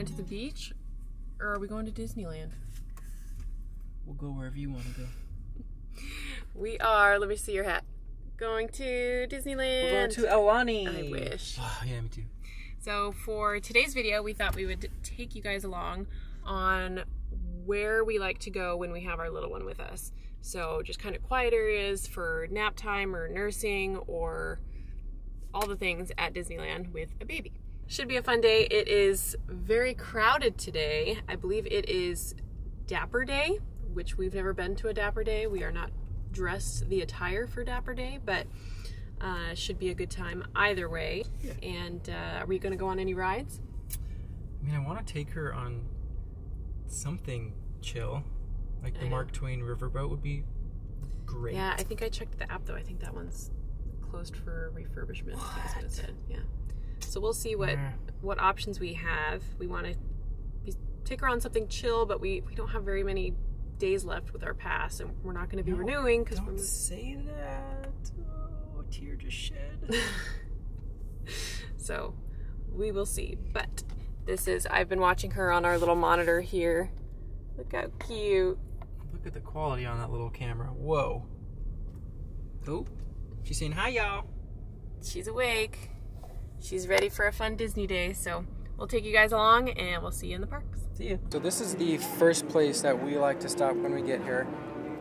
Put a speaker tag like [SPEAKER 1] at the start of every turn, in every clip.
[SPEAKER 1] going to the beach or are we going to Disneyland?
[SPEAKER 2] We'll go wherever you want to go.
[SPEAKER 1] We are, let me see your hat, going to Disneyland.
[SPEAKER 2] We're going to Aulani.
[SPEAKER 1] I wish.
[SPEAKER 2] Oh, yeah, me too.
[SPEAKER 1] So for today's video, we thought we would take you guys along on where we like to go when we have our little one with us. So just kind of quiet areas for nap time or nursing or all the things at Disneyland with a baby. Should be a fun day. It is very crowded today. I believe it is Dapper Day, which we've never been to a Dapper Day. We are not dressed the attire for Dapper Day, but uh, should be a good time either way.
[SPEAKER 2] Yeah.
[SPEAKER 1] And uh, are we going to go on any rides?
[SPEAKER 2] I mean, I want to take her on something chill. Like the. Mark Twain riverboat would be great.
[SPEAKER 1] Yeah, I think I checked the app though. I think that one's closed for refurbishment. I think is what it said. Yeah. So we'll see what
[SPEAKER 2] Yeah.
[SPEAKER 1] what options we have. We want to be, take her on something chill, but we we don't have very many days left with our pass, and we're not going to be
[SPEAKER 2] No,
[SPEAKER 1] renewing because we're
[SPEAKER 2] say that. Oh, a tear just shed.
[SPEAKER 1] so we will see. But this is I've been watching her on our little monitor here. Look how cute.
[SPEAKER 2] Look at the quality on that little camera. Whoa. Oh, she's saying hi, y'all.
[SPEAKER 1] She's awake. She's ready for a fun Disney day. So we'll take you guys along, and we'll see you in the parks.
[SPEAKER 2] See you. So this is the first place that we like to stop when we get here.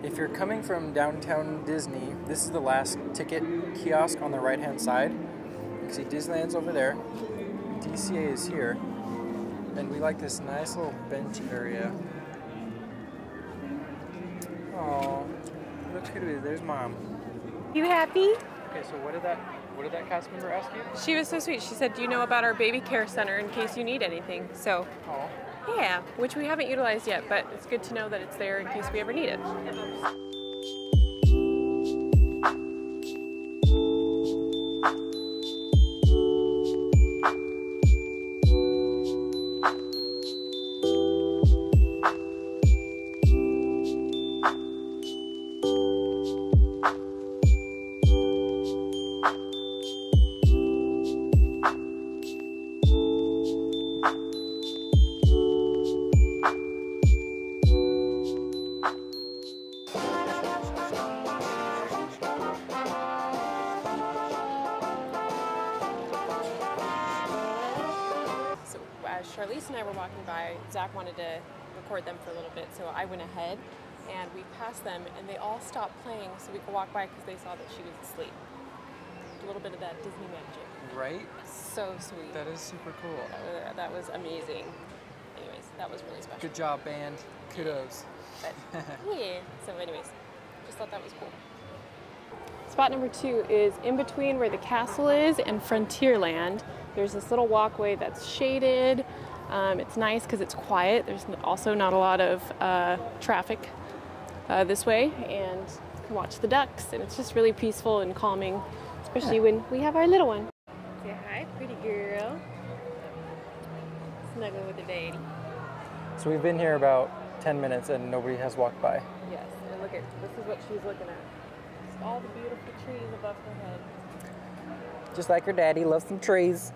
[SPEAKER 2] If you're coming from downtown Disney, this is the last ticket kiosk on the right hand side. You can see Disneyland's over there. DCA is here. And we like this nice little bench area. Oh, look who it is. There's mom.
[SPEAKER 1] You happy?
[SPEAKER 2] Okay, so what did that what did that cast member ask you?
[SPEAKER 1] She was so sweet. She said, Do you know about our baby care center in case you need anything? So,
[SPEAKER 2] Oh.
[SPEAKER 1] yeah, which we haven't utilized yet, but it's good to know that it's there in case we ever need it. Uh, Charlize and I were walking by, Zack wanted to record them for a little bit, so I went ahead and we passed them, and they all stopped playing so we could walk by because they saw that she was asleep. A little bit of that Disney magic.
[SPEAKER 2] Right?
[SPEAKER 1] So sweet.
[SPEAKER 2] That is super cool.
[SPEAKER 1] That was, that was amazing. Anyways, that was really special.
[SPEAKER 2] Good job, band. Kudos.
[SPEAKER 1] But, yeah. So, anyways, just thought that was cool. Spot number two is in between where the castle is and Frontierland. There's this little walkway that's shaded. Um, it's nice because it's quiet. There's also not a lot of uh, traffic uh, this way, and you can watch the ducks, and it's just really peaceful and calming, especially when we have our little one. Say hi, pretty girl. Snuggle with the baby.
[SPEAKER 2] So we've been here about 10 minutes and nobody has walked by.
[SPEAKER 1] Yes, and look at this is what she's looking at. Just all the beautiful trees above her head.
[SPEAKER 2] Just like her daddy loves some trees.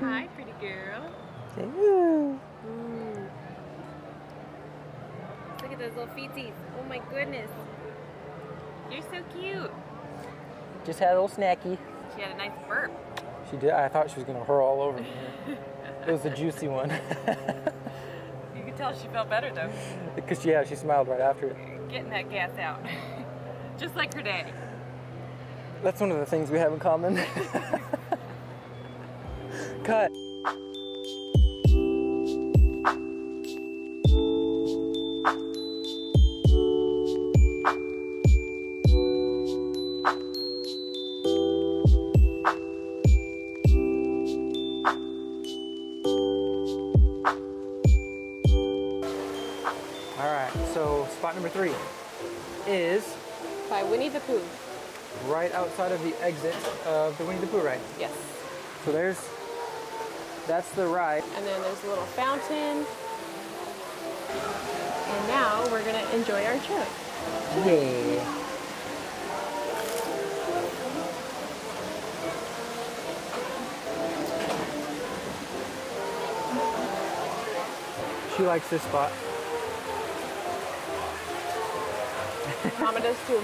[SPEAKER 1] Hi, pretty girl.
[SPEAKER 2] Ooh.
[SPEAKER 1] Mm. Look at those little feeties. Oh my goodness. You're so cute.
[SPEAKER 2] Just had a little snacky.
[SPEAKER 1] She had a nice burp.
[SPEAKER 2] She did. I thought she was gonna hurl all over me. it was the juicy one.
[SPEAKER 1] You could tell she felt better though.
[SPEAKER 2] Because yeah, she smiled right after it.
[SPEAKER 1] Getting that gas out. Just like her daddy.
[SPEAKER 2] That's one of the things we have in common. Cut. All right, so spot number three is
[SPEAKER 1] By Winnie the Pooh.
[SPEAKER 2] right outside of the exit of the Winnie the Pooh ride.
[SPEAKER 1] Yes.
[SPEAKER 2] So there's, that's the ride.
[SPEAKER 1] And then there's a little fountain. And now we're gonna enjoy our trip.
[SPEAKER 2] Yeah. he likes this spot.
[SPEAKER 1] Mama does too.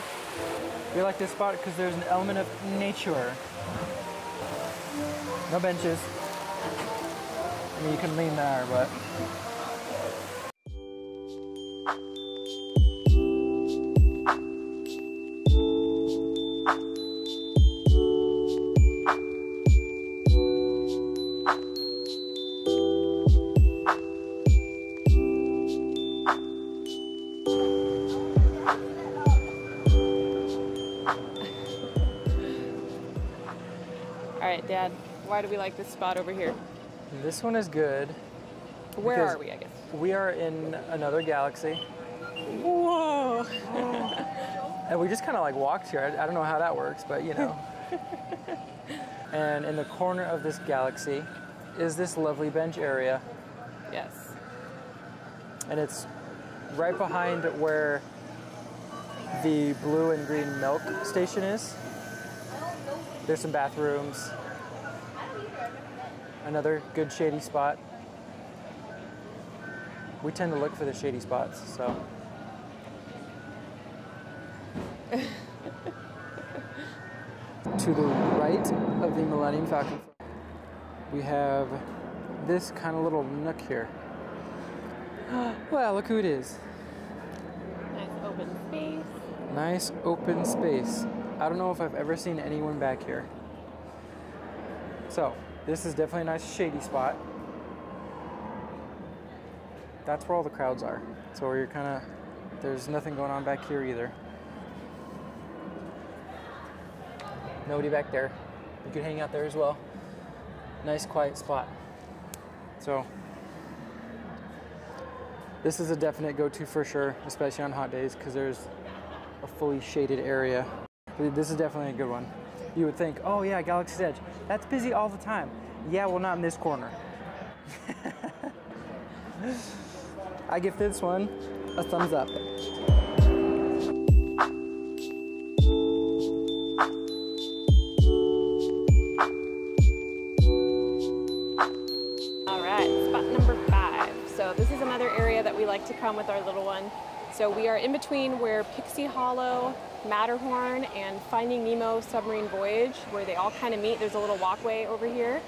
[SPEAKER 2] We like this spot because there's an element of nature. No benches. I mean, you can lean there, but.
[SPEAKER 1] Why do we like this spot over here?
[SPEAKER 2] This one is good.
[SPEAKER 1] Where are we? I guess.
[SPEAKER 2] We are in another galaxy,
[SPEAKER 1] Whoa!
[SPEAKER 2] and we just kind of like walked here. I, I don't know how that works, but you know. and in the corner of this galaxy is this lovely bench area,
[SPEAKER 1] yes.
[SPEAKER 2] and it's right behind where the blue and green milk station is. There's some bathrooms. Another good shady spot. We tend to look for the shady spots, so. to the right of the Millennium Falcon, we have this kind of little nook here. Well, look who it is.
[SPEAKER 1] Nice open space.
[SPEAKER 2] Nice open space. I don't know if I've ever seen anyone back here. So, this is definitely a nice shady spot. That's where all the crowds are. So you're kind of, there's nothing going on back here either. Nobody back there. You could hang out there as well. Nice quiet spot. So, this is a definite go-to for sure, especially on hot days because there's a fully shaded area. This is definitely a good one. You would think, oh yeah, Galaxy's Edge, that's busy all the time. Yeah, well, not in this corner. I give this one a thumbs up.
[SPEAKER 1] All right, spot number five. So this is another area that we like to come with our little one. So we are in between where Pixie Hollow, Matterhorn, and Finding Nemo Submarine Voyage, where they all kind of meet. There's a little walkway over here.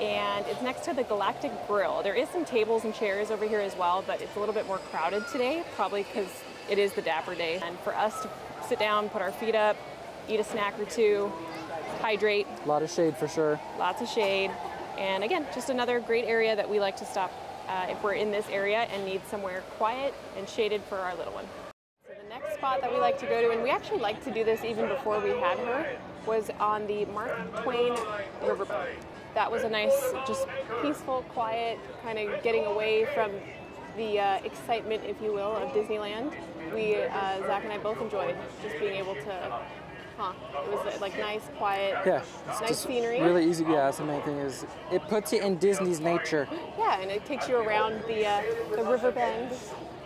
[SPEAKER 1] And it's next to the Galactic Grill. There is some tables and chairs over here as well, but it's a little bit more crowded today, probably because it is the Dapper Day. And for us to sit down, put our feet up, eat a snack or two, hydrate,
[SPEAKER 2] A lot of shade for sure.
[SPEAKER 1] lots of shade. And again, just another great area that we like to stop uh, if we're in this area and need somewhere quiet and shaded for our little one. So the next spot that we like to go to, and we actually like to do this even before we had her, was on the Mark Twain Riverboat. That was a nice, just peaceful, quiet, kind of getting away from the uh, excitement, if you will, of Disneyland. We, uh, Zack and I both enjoyed just being able to, huh, it was uh, like nice, quiet,
[SPEAKER 2] Yeah,
[SPEAKER 1] nice scenery.
[SPEAKER 2] really easy. Yeah, that's the main thing is it puts you in Disney's nature.
[SPEAKER 1] Yeah, and it takes you around the uh, the river bend.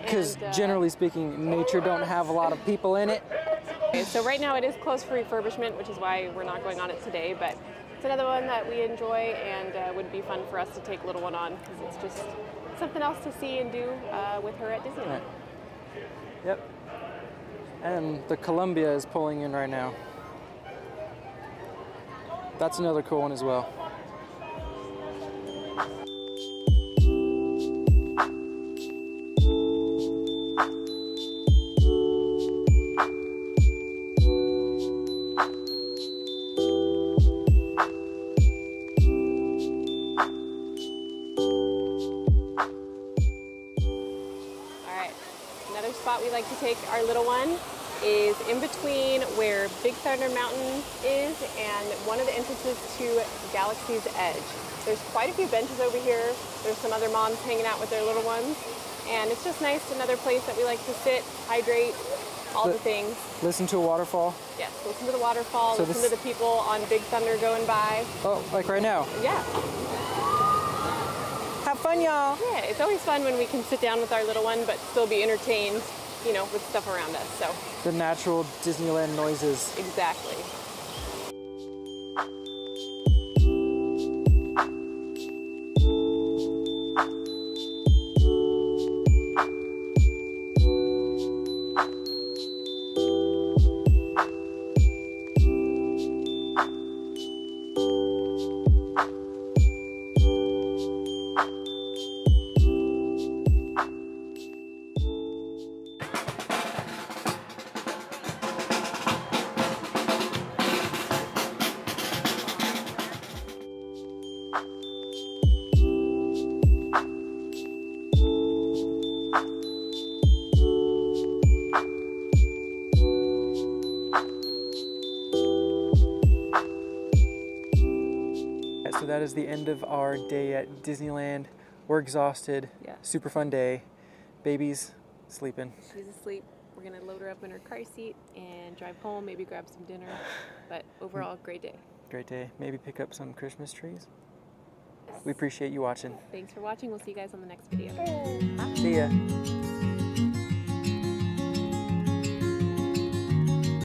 [SPEAKER 2] Because
[SPEAKER 1] uh,
[SPEAKER 2] generally speaking, nature don't have a lot of people in it.
[SPEAKER 1] okay, so right now it is closed for refurbishment, which is why we're not going on it today. But it's another one that we enjoy and uh, would be fun for us to take little one on because it's just something else to see and do uh, with her at Disneyland.
[SPEAKER 2] Right. Yep. And the Columbia is pulling in right now. That's another cool one as well.
[SPEAKER 1] Where Big Thunder Mountain is and one of the entrances to Galaxy's Edge. There's quite a few benches over here. There's some other moms hanging out with their little ones. And it's just nice, another place that we like to sit, hydrate, all the things.
[SPEAKER 2] Listen to a waterfall.
[SPEAKER 1] Yes, listen to the waterfall,
[SPEAKER 2] So
[SPEAKER 1] listen
[SPEAKER 2] this-
[SPEAKER 1] to the people on Big Thunder going by.
[SPEAKER 2] Oh, like right now.
[SPEAKER 1] Yeah,
[SPEAKER 2] Have fun, y'all.
[SPEAKER 1] yeah, it's always fun when we can sit down with our little one but still be entertained, you know, with stuff around us. So,
[SPEAKER 2] The natural Disneyland noises.
[SPEAKER 1] exactly.
[SPEAKER 2] So that is the end of our day at Disneyland. We're exhausted.
[SPEAKER 1] Yeah.
[SPEAKER 2] Super fun day. Baby's sleeping.
[SPEAKER 1] She's asleep. We're gonna load her up in her car seat and drive home. Maybe grab some dinner. But overall, great day.
[SPEAKER 2] Great day. Maybe pick up some Christmas trees. We appreciate you watching.
[SPEAKER 1] Thanks for watching. We'll see you guys on the next video.
[SPEAKER 2] See ya.